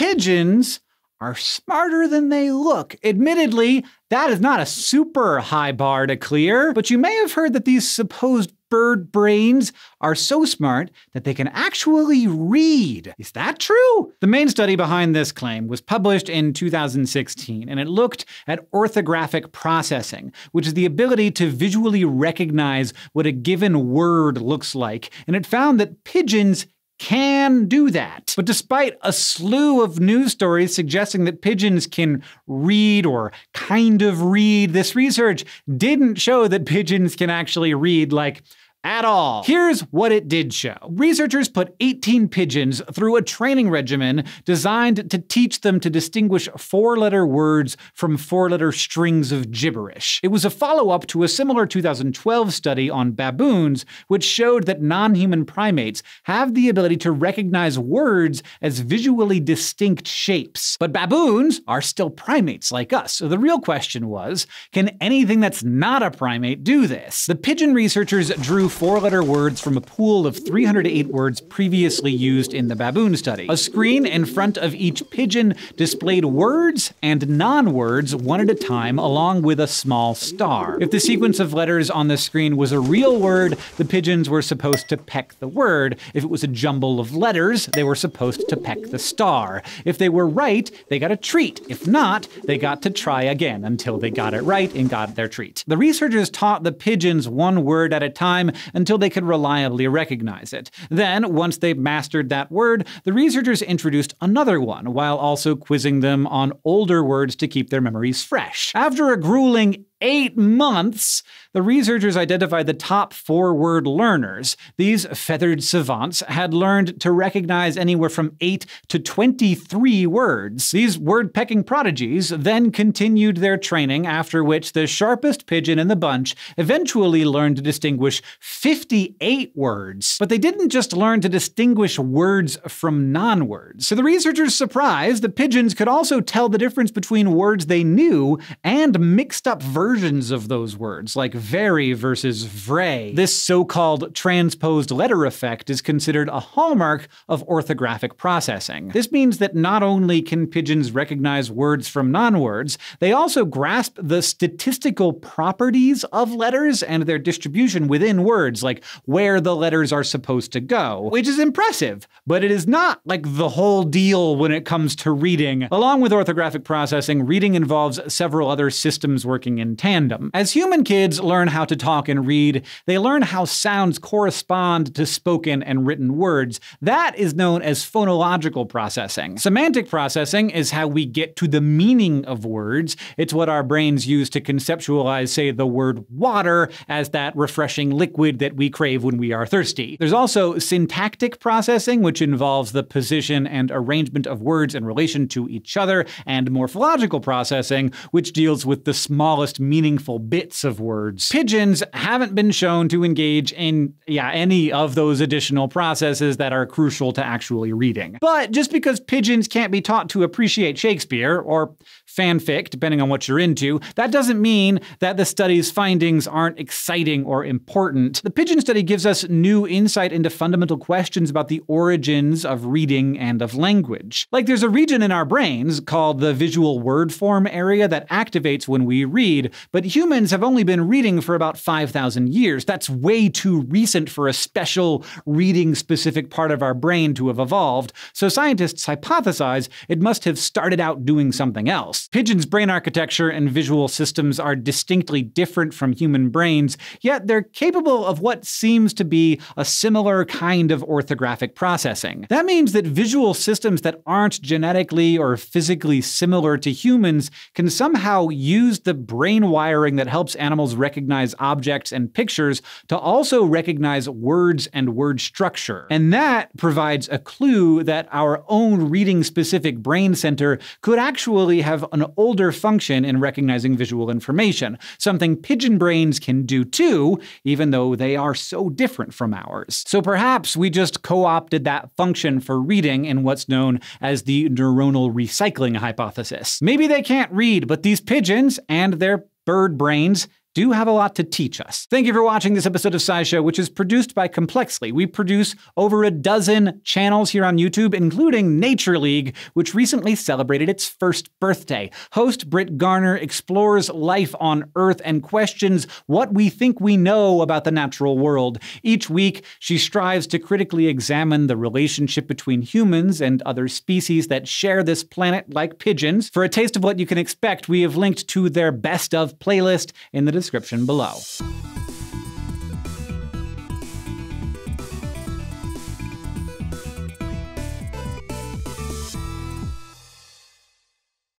pigeons are smarter than they look. Admittedly, that is not a super high bar to clear, but you may have heard that these supposed bird brains are so smart that they can actually read. Is that true? The main study behind this claim was published in 2016, and it looked at orthographic processing, which is the ability to visually recognize what a given word looks like, and it found that pigeons can do that. But despite a slew of news stories suggesting that pigeons can read or kind of read, this research didn't show that pigeons can actually read like at all. Here's what it did show. Researchers put 18 pigeons through a training regimen designed to teach them to distinguish four letter words from four letter strings of gibberish. It was a follow up to a similar 2012 study on baboons, which showed that non human primates have the ability to recognize words as visually distinct shapes. But baboons are still primates like us, so the real question was can anything that's not a primate do this? The pigeon researchers drew four letter words from a pool of 308 words previously used in the baboon study. A screen in front of each pigeon displayed words and non words one at a time, along with a small star. If the sequence of letters on the screen was a real word, the pigeons were supposed to peck the word. If it was a jumble of letters, they were supposed to peck the star. If they were right, they got a treat. If not, they got to try again until they got it right and got their treat. The researchers taught the pigeons one word at a time until they could reliably recognize it. Then, once they mastered that word, the researchers introduced another one, while also quizzing them on older words to keep their memories fresh. After a grueling eight months, the researchers identified the top four word learners. These feathered savants had learned to recognize anywhere from 8 to 23 words. These word pecking prodigies then continued their training, after which the sharpest pigeon in the bunch eventually learned to distinguish 58 words. But they didn't just learn to distinguish words from non words. To the researchers' surprise, the pigeons could also tell the difference between words they knew and mixed up versions versions of those words, like very versus vray. This so called transposed letter effect is considered a hallmark of orthographic processing. This means that not only can pigeons recognize words from non words, they also grasp the statistical properties of letters and their distribution within words, like where the letters are supposed to go, which is impressive, but it is not like the whole deal when it comes to reading. Along with orthographic processing, reading involves several other systems working in tandem. As human kids learn how to talk and read, they learn how sounds correspond to spoken and written words. That is known as phonological processing. Semantic processing is how we get to the meaning of words. It's what our brains use to conceptualize, say, the word water as that refreshing liquid that we crave when we are thirsty. There's also syntactic processing, which involves the position and arrangement of words in relation to each other, and morphological processing, which deals with the smallest meaningful bits of words. Pigeons haven't been shown to engage in, yeah, any of those additional processes that are crucial to actually reading. But just because pigeons can't be taught to appreciate Shakespeare, or fanfic, depending on what you're into, that doesn't mean that the study's findings aren't exciting or important. The pigeon study gives us new insight into fundamental questions about the origins of reading and of language. Like there's a region in our brains called the visual word form area that activates when we read, but humans have only been reading for about 5,000 years. That's way too recent for a special reading specific part of our brain to have evolved, so scientists hypothesize it must have started out doing something else. Pigeon's brain architecture and visual systems are distinctly different from human brains, yet they're capable of what seems to be a similar kind of orthographic processing. That means that visual systems that aren't genetically or physically similar to humans can somehow use the brain wiring that helps animals recognize objects and pictures to also recognize words and word structure. And that provides a clue that our own reading specific brain center could actually have an older function in recognizing visual information, something pigeon brains can do too, even though they are so different from ours. So perhaps we just co opted that function for reading in what's known as the neuronal recycling hypothesis. Maybe they can't read, but these pigeons and their bird brains do have a lot to teach us. Thank you for watching this episode of SciShow, which is produced by Complexly. We produce over a dozen channels here on YouTube, including Nature League, which recently celebrated its first birthday. Host Brit Garner explores life on Earth and questions what we think we know about the natural world. Each week, she strives to critically examine the relationship between humans and other species that share this planet, like pigeons. For a taste of what you can expect, we have linked to their best of playlist in the description below.